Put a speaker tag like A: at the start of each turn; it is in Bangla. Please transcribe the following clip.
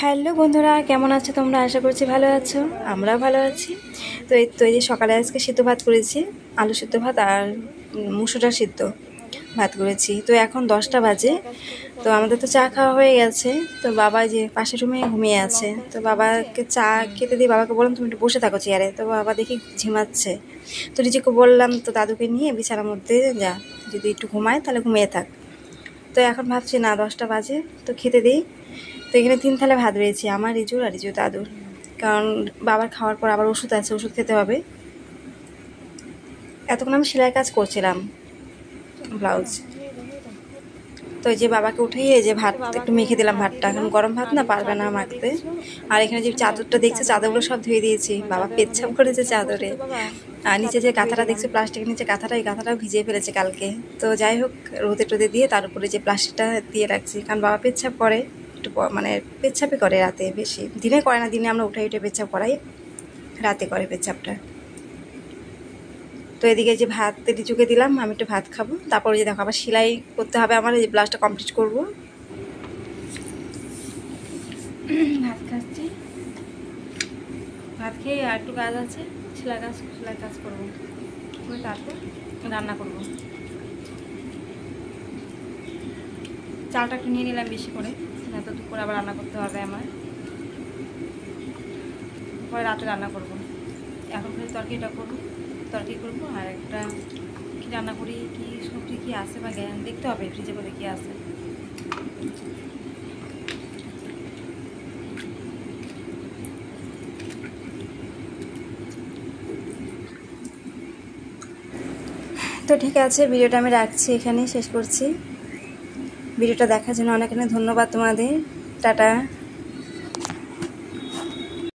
A: হ্যালো বন্ধুরা, কেমন আছো তোমরা? আশা করছি ভালো আছো। আমরাও ভালো আছি। তো এই তো এই যে সকালে আজকে সিদ্ধ ভাত করেছি, আলু সিদ্ধ ভাত আর মুসুরা সিদ্ধ ভাত করেছি। তো এখন দশটা বাজে। তো আমাদের তো চা খাওয়া হয়ে গেছে। তো বাবা যে পাশের রুমে ঘুমিয়ে আছে। তো বাবাকে চা খেতে দিয়ে বাবাকে বললাম, তুমি একটু বসে থাকো চেয়ারে। তো বাবা দেখি ঝিমাচ্ছে তো নিজেকে বললাম, তো দাদুকে নিয়ে বিছানার মধ্যে যা, যদি একটু ঘুমায় তাহলে ঘুমিয়ে থাক। তো এখন ভাবছি, না, দশটা বাজে। তো খেতে দিই। এখানে তিন থালে ভাত রয়েছে, আমার রিজুর আর রিজু দাদুর। কারণ বাবার খাওয়ার পর আবার ওষুধ আছে, ওষুধ খেতে হবে। এতক্ষণ আমি সেলাই কাজ করছিলাম, ব্লাউজ। তো যে বাবাকে উঠিয়ে যে ভাত, একটু মেখে দিলাম ভাতটা। এখন গরম ভাত না পারবে না মাখতে। আর এখানে যে চাদরটা দেখছে, চাদরগুলো সব ধুয়ে দিয়েছি। বাবা পেচ্ছাপ করেছে চাদরে। আর নিচে যে কাঁথাটা দেখছে, প্লাস্টিকের নিচে কাঁথাটা এই কাঁথাটাও ভিজিয়ে ফেলেছে কালকে। তো যাই হোক রোদে টোদে দিয়ে তার উপরে যে প্লাস্টিকটা দিয়ে রাখছি। কারণ বাবা পেচ্ছাপ করে। একটু মানে পেচ্ছাপই করে রাতে বেশি। দিনে করে না, দিনে আমরা উঠে উঠে পেচ্ছাপ করাই। রাতে করে পেচ্ছাপটা। তো এদিকে যে ভাত রিচুকে দিলাম, আমি একটু ভাত খাব। তারপরে যে দেখো, আবার সেলাই করতে হবে, আমার এই ব্লাউজটা কমপ্লিট করব। ভাত খাচ্ছি। ভাত খেয়ে আর একটু কাজ আছে, সেলাই কাজ সেলাই কাজ করব। করে তারপর রান্না করব। চালটা একটু নিয়ে নিলাম বেশি করে। না তো দুপুরে আবার রান্না করতে হবে আমার। পরে রাতে রান্না করব। এখন খালি তরকারিটা করব, তরকারি করব আর একটা কী রান্না করি, কী সবজি কী আছে বা জ্ঞান, দেখতে হবে ফ্রিজে করে কী আছে। তো ঠিক আছে, ভিডিওটা আমি রাখছি এখানেই, শেষ করছি। ভিডিওটা দেখার জন্য অনেক অনেক ধন্যবাদ তোমাদের। টাটা।